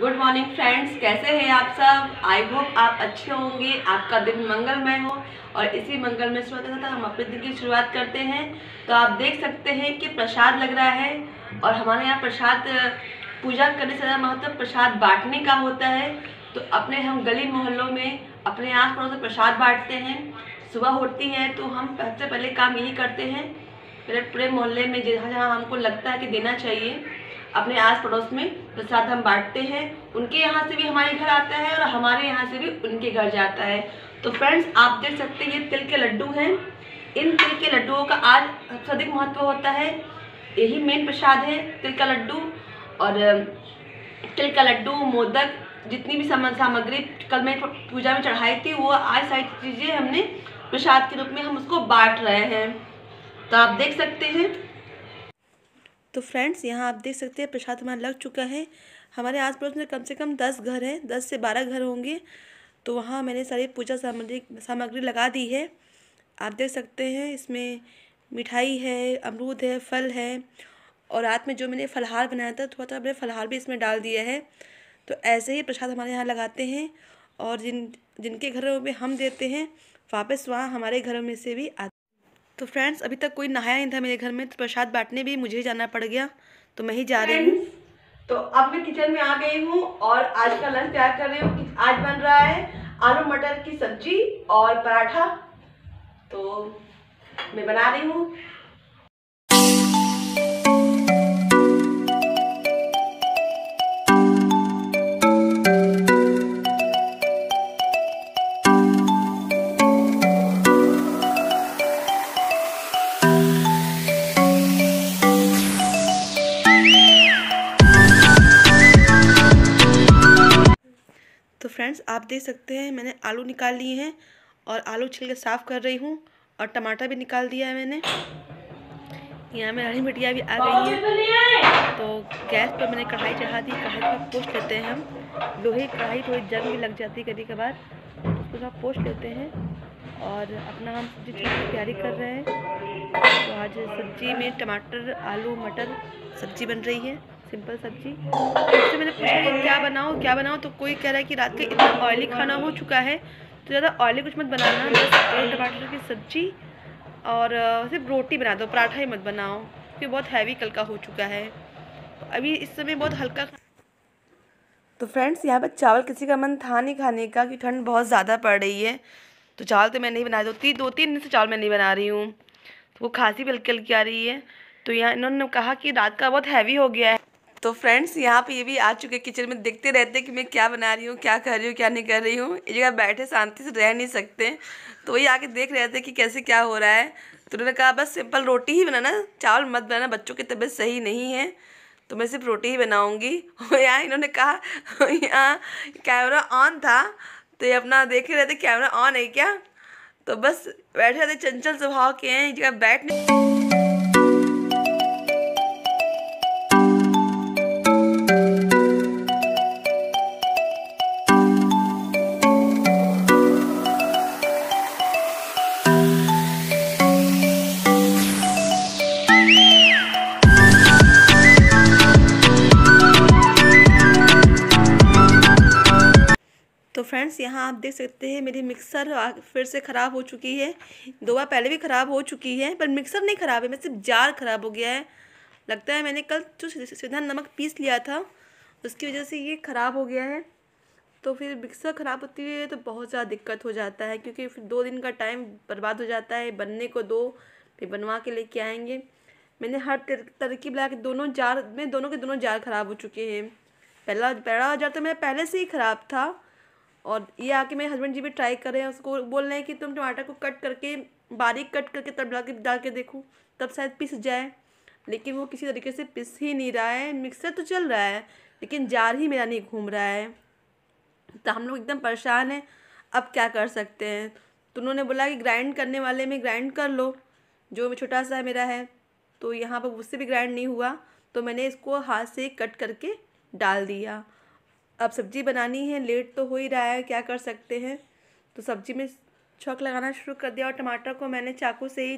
Good morning friends कैसे हैं आप सब? आई होप आप अच्छे होंगे। आपका दिन मंगलमय हो। और इसी मंगलमय शुरुआत के साथ हम अपने दिन की शुरुआत करते हैं। तो आप देख सकते हैं कि प्रसाद लग रहा है और हमारे यहाँ प्रसाद पूजा करने से ज़्यादा महत्व प्रसाद बांटने का होता है। तो अपने हम गली मोहल्लों में अपने आस पड़ोस में प्रसाद बांटते हैं। सुबह होती है तो हम सबसे पहले काम यही करते हैं। पूरे मोहल्ले में जहाँ जहाँ हमको लगता है कि देना चाहिए। अपने आस पड़ोस में प्रसाद हम बांटते हैं। उनके यहाँ से भी हमारे घर आता है और हमारे यहाँ से भी उनके घर जाता है। तो फ्रेंड्स आप देख सकते हैं, ये तिल के लड्डू हैं। इन तिल के लड्डुओं का आज सबसे अधिक महत्व होता है। यही मेन प्रसाद है, तिल का लड्डू। और तिल का लड्डू, मोदक, जितनी भी सामग्री कल मैं पूजा में चढ़ाई थी, वो आज सारी चीज़ें हमने प्रसाद के रूप में हम उसको बांट रहे हैं। तो आप देख सकते हैं तो फ्रेंड्स यहाँ आप देख सकते हैं, प्रसाद हमारा लग चुका है। हमारे आस पड़ोस में कम से कम दस घर हैं, दस से बारह घर होंगे। तो वहाँ मैंने सारी पूजा सामग्री सामग्री लगा दी है। आप देख सकते हैं, इसमें मिठाई है, अमरूद है, फल है। और रात में जो मैंने फलहार बनाया था थोड़ा थोड़ा मैंने फलहार भी इसमें डाल दिया है। तो ऐसे ही प्रसाद हमारे यहाँ लगाते हैं। और जिन, जिनके घरों में हम देते हैं, वापस वहाँ हमारे घरों में से भी आते तो फ्रेंड्स अभी तक कोई नहाया नहीं था मेरे घर में तो प्रसाद बांटने भी मुझे ही जाना पड़ गया तो मैं ही जा रही हूँ। तो अब मैं किचन में आ गई हूँ और आज का लंच तैयार कर रही हूँ। आज बन रहा है आलू मटर की सब्ज़ी और पराठा। तो मैं बना रही हूँ। फ्रेंड्स आप देख सकते हैं मैंने आलू निकाल लिए हैं और आलू छिल के साफ़ कर रही हूँ और टमाटर भी निकाल दिया है मैंने। यहाँ में हरी मिटिया भी आ गई है। तो गैस पर मैंने कढ़ाई चढ़ा दी कढ़ाई पर पोस्ट लेते हैं हम। लोहे की कढ़ाई थोड़ी जंग भी लग जाती है कभी कभार उसको थोड़ा पोस्ट लेते हैं और अपना हम सब्ज़ी की तैयारी कर रहे हैं। तो आज सब्ज़ी में टमाटर आलू मटर सब्ज़ी बन रही है। सिंपल सब्ज़ी। उससे मैंने पूछा कि क्या बनाओ क्या बनाओ तो कोई कह रहा है कि रात का इतना ऑयली खाना हो चुका है तो ज़्यादा ऑयली कुछ मत बनाना, बस टमाटर की सब्ज़ी और सिर्फ़ रोटी बना दो, पराठा ही मत बनाओ, क्योंकि बहुत हैवी कल का हो चुका है। तो अभी इस समय बहुत हल्का तो फ्रेंड्स यहाँ पर चावल किसी का मन था नहीं खाने का, कि ठंड बहुत ज़्यादा पड़ रही है। तो चावल तो मैं नहीं बना दो तीन दो तीन दिन से चावल मैं नहीं बना रही हूँ। तो वो खांसी भी हल्की हल्की आ रही है। तो यहाँ इन्होंने कहा कि रात का बहुत हैवी हो गया है। तो फ्रेंड्स यहाँ पे ये भी आ चुके किचन में। देखते रहते कि मैं क्या बना रही हूँ, क्या कर रही हूँ, क्या नहीं कर रही हूँ। ये जगह बैठे शांति से रह नहीं सकते। तो वही आके देख रहे थे कि कैसे क्या हो रहा है। तो उन्होंने कहा, बस सिंपल रोटी ही बनाना, चावल मत बनाना, बच्चों की तबीयत सही नहीं है तो मैं सिर्फ़ रोटी ही बनाऊँगी। और यहाँ इन्होंने कहा, यहाँ कैमरा ऑन था तो ये अपना देख रहे थे कैमरा ऑन है क्या? तो बस बैठे रहते, चंचल स्वभाव के हैं जगह बैठ यहाँ आप देख सकते हैं, मेरी मिक्सर फिर से ख़राब हो चुकी है। दो बार पहले भी ख़राब हो चुकी है, पर मिक्सर नहीं ख़राब है, मैं सिर्फ़ जार ख़राब हो गया है। लगता है मैंने कल जो सीधा नमक पीस लिया था, उसकी वजह से ये ख़राब हो गया है। तो फिर मिक्सर ख़राब होती है तो बहुत ज़्यादा दिक्कत हो जाता है, क्योंकि फिर दो दिन का टाइम बर्बाद हो जाता है, बनने को दो, फिर बनवा के लेके आएँगे। मैंने हर तरकीब लगा के दोनों जार, में दोनों के दोनों जार ख़राब हो चुके हैं। पहला पहला जार तो मेरा पहले से ही ख़राब था और ये आके मेरे हस्बैंड जी भी ट्राई कर रहे हैं, उसको बोल रहे हैं कि तुम टमाटर को कट करके, बारीक कट करके तब डाल के डाल के देखो, तब शायद पिस जाए। लेकिन वो किसी तरीके से पिस ही नहीं रहा है मिक्सर तो चल रहा है, लेकिन जार ही मेरा नहीं घूम रहा है। तो हम लोग एकदम परेशान हैं, अब क्या कर सकते हैं? तो उन्होंने बोला कि ग्राइंड करने वाले में ग्राइंड कर लो, जो छोटा सा मेरा है। तो यहाँ पर उससे भी ग्राइंड नहीं हुआ तो मैंने इसको हाथ से कट करके डाल दिया। अब सब्ज़ी बनानी है, लेट तो हो ही रहा है, क्या कर सकते हैं? तो सब्ज़ी में छौक लगाना शुरू कर दिया और टमाटर को मैंने चाकू से ही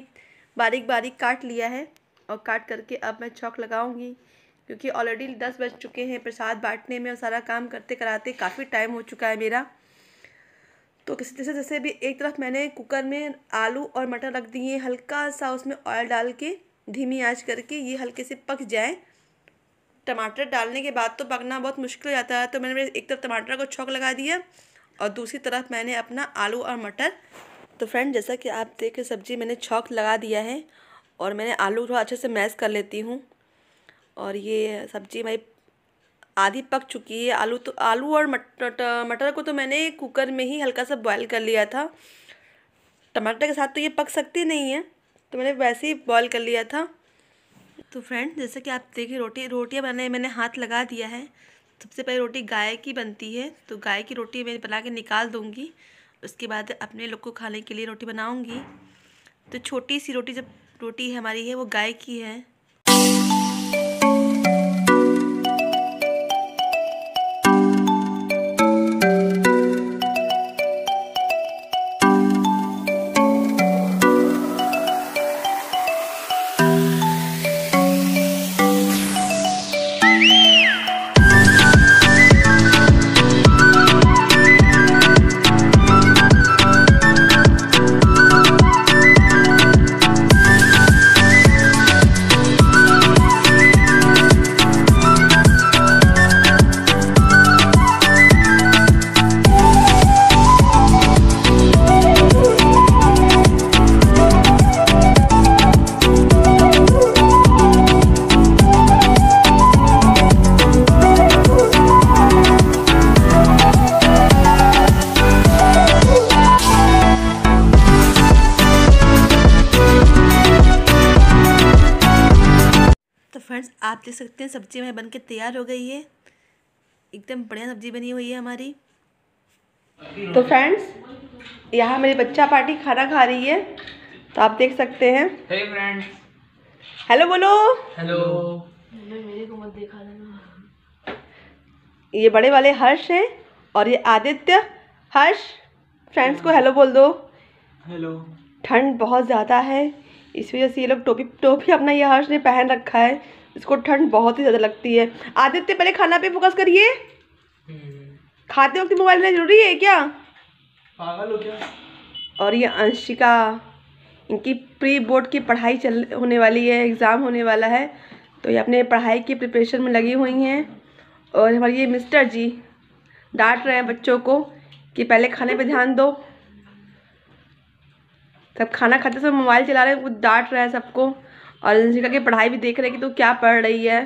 बारीक बारीक काट लिया है और काट करके अब मैं छौक लगाऊँगी, क्योंकि ऑलरेडी दस बज चुके हैं, प्रसाद बांटने में और सारा काम करते कराते काफ़ी टाइम हो चुका है मेरा। तो किसी जैसे जैसे भी एक तरफ़ मैंने कुकर में आलू और मटर रख दिए, हल्का सा उसमें ऑयल डाल के धीमी आँच करके ये हल्के से पक जाए टमाटर डालने के बाद तो पकना बहुत मुश्किल हो जाता है तो मैंने एक तरफ़ टमाटर को छौक लगा दिया और दूसरी तरफ़ मैंने अपना आलू और मटर। तो फ्रेंड, जैसा कि आप देख सब्ज़ी मैंने छौक लगा दिया है और मैंने आलू थोड़ा अच्छे से मैश कर लेती हूँ। और ये सब्ज़ी भाई आधी पक चुकी है। आलू तो आलू और मटर मटर को तो मैंने कुकर में ही हल्का सा बॉयल कर लिया था। टमाटर के साथ तो ये पक सकती नहीं है तो मैंने वैसे ही बॉयल कर लिया था। तो फ्रेंड जैसे कि आप देखिए, रोटी, रोटियाँ बनाने मैंने हाथ लगा दिया है। सबसे पहले रोटी गाय की बनती है तो गाय की रोटी मैं बना के निकाल दूँगी। उसके बाद अपने लोग को खाने के लिए रोटी बनाऊँगी। तो छोटी सी रोटी जब रोटी हमारी है, वो गाय की है। देख सकते हैं। सब्ज़ी हमारी बन के तैयार हो गई है। एकदम बढ़िया सब्ज़ी बनी हुई है हमारी। तो फ्रेंड्स यहाँ मेरी बच्चा पार्टी खाना खा रही है। तो आप देख सकते हैं। हे फ्रेंड्स हेलो बोलो। हेलो मेरे को मत देखा देना। ये बड़े वाले हर्ष हैं और ये आदित्य। हर्ष फ्रेंड्स को हेलो बोल दो। हेलो ठंड बहुत ज़्यादा है। इस वजह से ये लोग टोपी टोपी अपना ये हर्ष ने पहन रखा है। इसको ठंड बहुत ही ज़्यादा लगती है। आदित्य पहले खाना पे फोकस करिए। खाते वक्त मोबाइल लेना ज़रूरी है क्या? पागल हो क्या? और ये अंशिका इनकी प्री बोर्ड की पढ़ाई चल होने वाली है एग्ज़ाम होने वाला है। तो ये अपने पढ़ाई की प्रिपरेशन में लगी हुई हैं। और हमारे ये मिस्टर जी डांट रहे हैं बच्चों को कि पहले खाने पे ध्यान दो। सब खाना खाते समय मोबाइल चला रहे हैं कुछ डांट रहा है सबको। और अंशिका की पढ़ाई भी देख रहे हैं कि तो क्या पढ़ रही है।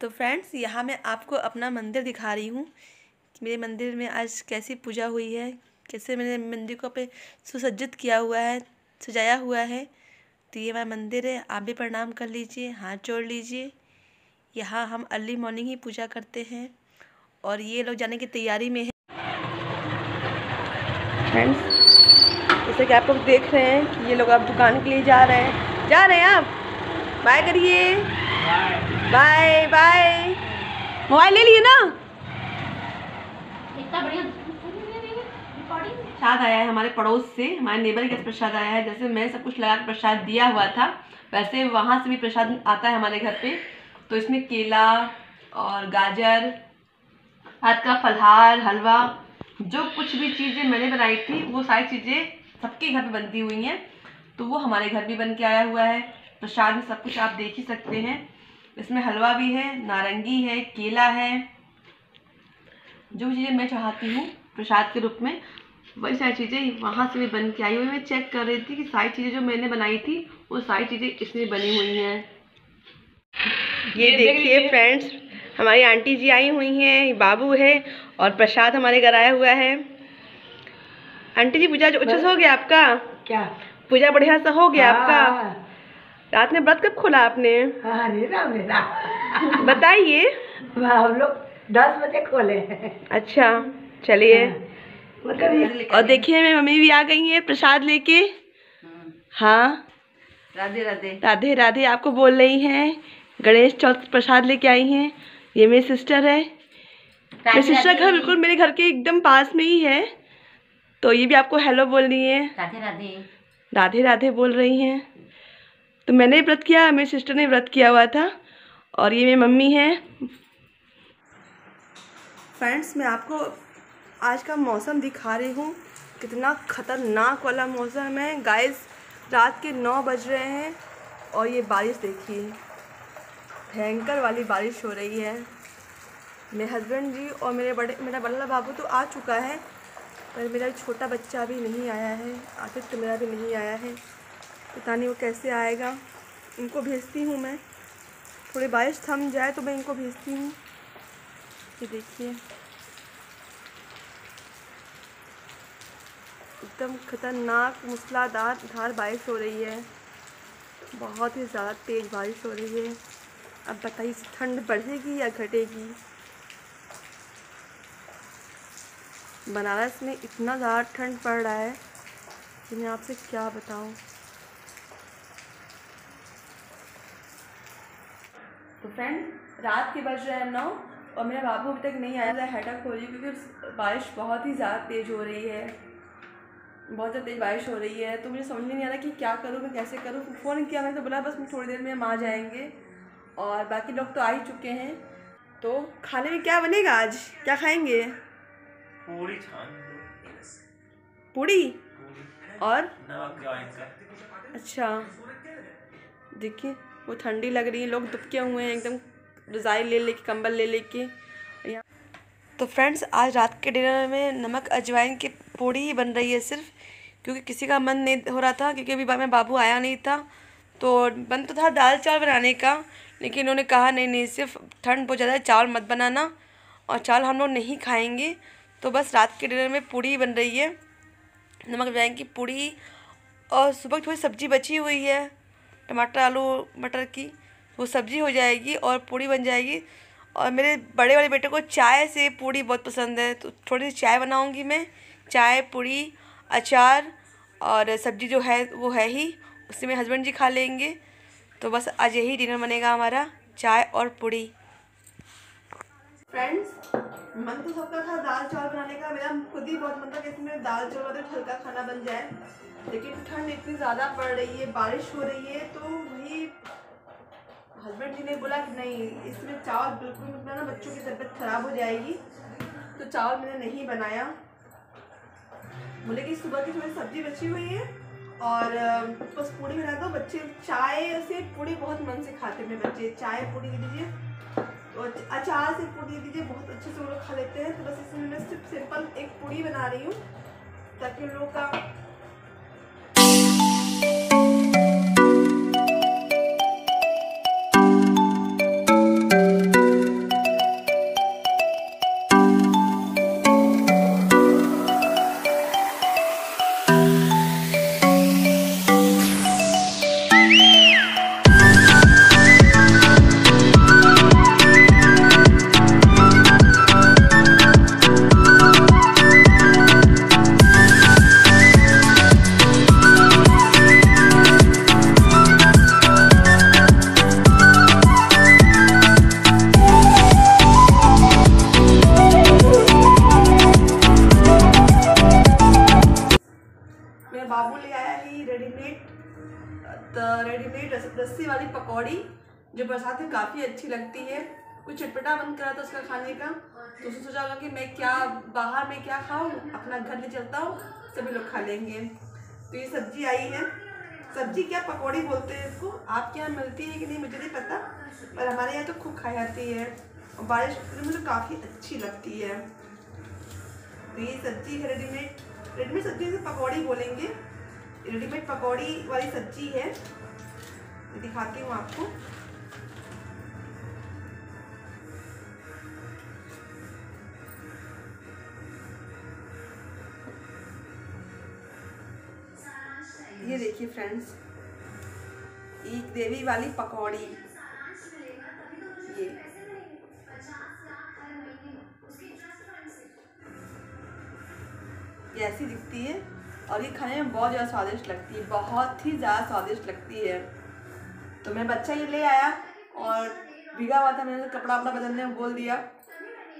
तो फ्रेंड्स, यहाँ मैं आपको अपना मंदिर दिखा रही हूँ। मेरे मंदिर में आज कैसी पूजा हुई है, कैसे मैंने मंदिर को पे सुसज्जित किया हुआ है, सजाया हुआ है। तो ये हमारा मंदिर है, आप भी प्रणाम कर लीजिए, हाथ जोड़ लीजिए। यहाँ हम अर्ली मॉर्निंग ही पूजा करते हैं और ये लोग जाने की तैयारी में है। फ्रेंड्स जैसे कि आप लोग देख रहे हैं कि ये लोग आप दुकान के लिए जा रहे हैं। जा रहे हैं आप? बाय करिए। Bye bye. मोबाइल ले लिए ना। प्रसाद आया है हमारे पड़ोस से। हमारे नेबर के प्रसाद आया है। जैसे मैं सब कुछ लगा प्रसाद दिया हुआ था वैसे वहाँ से भी प्रसाद आता है हमारे घर पे। तो इसमें केला और गाजर हाथ का फलहार हलवा जो कुछ भी चीज़ें मैंने बनाई थी वो सारी चीज़ें सबके घर पे बनती हुई हैं। तो वो हमारे घर भी बन के आया हुआ है। प्रसाद में सब कुछ आप देख ही सकते हैं। इसमें हलवा भी है नारंगी है केला है। जो चीज़ें मैं चाहती हूँ प्रसाद के रूप में वही सारी चीज़ें वहाँ से भी बन के आई हुई मैं चेक कर रही थी कि सारी चीज़ें जो मैंने बनाई थी वो सारी चीज़ें इसमें बनी हुई हैं। ये देखिए फ्रेंड्स हमारी आंटी जी आई हुई हैं बाबू है और प्रसाद हमारे घर आया हुआ है। आंटी जी पूजा अच्छे से हो गया आपका? क्या? पूजा बढ़िया से हो गया आपका? हाँ, रात में व्रत कब खोला आपने? राम बताइए। हम लोग दस बजे खोले हैं। अच्छा चलिए। मतलब और देखिए मेरी मम्मी भी आ गई है प्रसाद लेके। हाँ। राधे राधे। राधे राधे आपको बोल रही हैं। गणेश चौथ प्रसाद लेके आई हैं। ये मेरी सिस्टर है। मेरी सिस्टर घर बिल्कुल मेरे घर के एकदम पास में ही है। तो ये भी आपको हेलो बोल रही है। राधे राधे। राधे राधे बोल रही हैं। तो मैंने व्रत किया मेरी सिस्टर ने व्रत किया हुआ था और ये मेरी मम्मी है। फ्रेंड्स मैं आपको आज का मौसम दिखा रही हूँ। कितना ख़तरनाक वाला मौसम है। गाइस रात के नौ बज रहे हैं और ये बारिश देखिए। भयंकर वाली बारिश हो रही है। मेरे हस्बैंड जी और मेरे बड़े, मेरा बल्ला बाबू तो आ चुका है, पर मेरा छोटा बच्चा अभी नहीं आया है, आदित्य मेरा भी नहीं आया है। पता नहीं वो कैसे आएगा। इनको भेजती हूँ मैं। थोड़ी बारिश थम जाए तो मैं इनको भेजती हूँ। ये देखिए। एकदम खतरनाक मूसलाधार धार बारिश हो रही है। बहुत ही ज़्यादा तेज़ बारिश हो रही है। अब बताइए ठंड बढ़ेगी या घटेगी? बनारस में इतना ज़्यादा ठंड पड़ रहा है कि मैं आपसे क्या बताऊँ। तो फ्रेंड रात के बज रहे हैं नौ और मेरा बाबू अभी तक नहीं आया। हेडक हो रही क्योंकि बारिश बहुत ही ज़्यादा तेज़ हो रही है। बहुत ज़्यादा तेज़ बारिश हो रही है। तो मुझे समझ नहीं आ रहा कि क्या करूँ, मैं कैसे करूँ। फ़ोन किया, मैंने तो बोला बस थोड़ी देर में हम आ जाएँगे और बाकी लोग तो आ ही चुके हैं। तो खाने में क्या बनेगा आज? क्या खाएँगे? पूरी छान पूड़ी और? अच्छा। देखिए वो ठंडी लग रही है लोग दुबके हुए हैं एकदम रज़ाई ले लेके कंबल ले लेके। तो फ्रेंड्स आज रात के डिनर में नमक अजवाइन की पूड़ी ही बन रही है सिर्फ़ क्योंकि किसी का मन नहीं हो रहा था क्योंकि अभी मेरा बाबू आया नहीं था। तो मन तो था दाल चावल बनाने का लेकिन उन्होंने कहा नहीं नहीं सिर्फ़ ठंड बहुत ज़्यादा है चावल मत बनाना। और चावल हम लोग नहीं खाएँगे। तो बस रात के डिनर में पूड़ी बन रही है। नमक अजवाइन की पूड़ी और सुबह की थोड़ी सब्ज़ी बची हुई है, टमाटर, आलू, मटर की। वो सब्ज़ी हो जाएगी और पूड़ी बन जाएगी। और मेरे बड़े वाले बेटे को चाय से पूड़ी बहुत पसंद है तो थोड़ी सी चाय बनाऊँगी मैं। चाय, पूड़ी, अचार और सब्ज़ी जो है, वो है ही उससे मेरे हस्बैंड जी खा लेंगे। तो बस आज यही डिनर बनेगा हमारा, चाय और पूड़ी। फ्रेंड्स मन तो सबका था, दाल चावल बनाने का। मेरा खुद ही बहुत मन था कि इसमें दाल चावल मतलब हल्का खाना बन जाए। लेकिन ठंड इतनी ज़्यादा पड़ रही है, बारिश हो रही है तो वही हस्बैंड जी ने बोला कि नहीं, इसमें चावल बिल्कुल मत बनाना बच्चों की तबीयत खराब हो जाएगी। तो चावल मैंने नहीं बनाया। बोले कि सुबह की थोड़ी सब्ज़ी बची हुई है और बस पूड़ी बना दो। बच्चे चाय से पूड़ी बहुत मन से खाते हैं मेरे बच्चे। चाय पूड़ी दे दीजिए। अचार से पूड़ी दीजिए, बहुत अच्छे से वो लोग खा लेते हैं। तो बस इसमें मैं सिर्फ़ सिंपल एक पूड़ी बना रही हूँ, ताकि उन लोगों का बरसात में काफ़ी अच्छी लगती है। कुछ चटपटा मन करा था उसका खाने का तो उसने सोचा होगा कि मैं क्या, बाहर में क्या खाऊँ, अपना घर ले चलता हूँ, सभी लोग खा लेंगे। तो ये सब्ज़ी आई है। सब्ज़ी क्या पकौड़ी बोलते हैं इसको? आपके यहाँ मिलती है कि नहीं, मुझे नहीं पता, पर हमारे यहाँ तो खूब खाई जाती है। और बारिश मुझे काफ़ी अच्छी लगती है। तो ये सब्ज़ी है रेडीमेड। रेडीमेड सब्ज़ी से पकौड़ी बोलेंगे। रेडीमेड पकौड़ी वाली सब्ज़ी है। दिखाती हूँ आपको। देखिए फ्रेंड्स एक देवी वाली पकौड़ी। ये। ये ऐसी दिखती है और ये खाने में बहुत ज़्यादा स्वादिष्ट लगती है, बहुत ही ज़्यादा स्वादिष्ट लगती है। तो मैं बच्चा ये ले आया और भीगा हुआ था, मैंने कपड़ा वपड़ा बदलने में बोल दिया।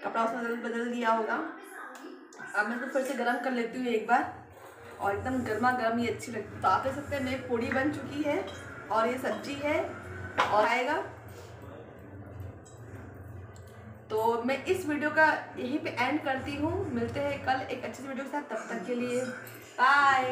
कपड़ा उसने बदल बदल दिया होगा। अब मैं तो फिर से गर्म कर लेती हूँ एक बार। और एकदम गर्मा गर्म ये अच्छी लगती है। तो आप देख सकते हैं, मेरी पूड़ी बन चुकी है और ये सब्ज़ी है और आएगा तो मैं इस वीडियो का यहीं पे एंड करती हूँ। मिलते हैं कल एक अच्छी वीडियो के साथ। तब तक के लिए बाय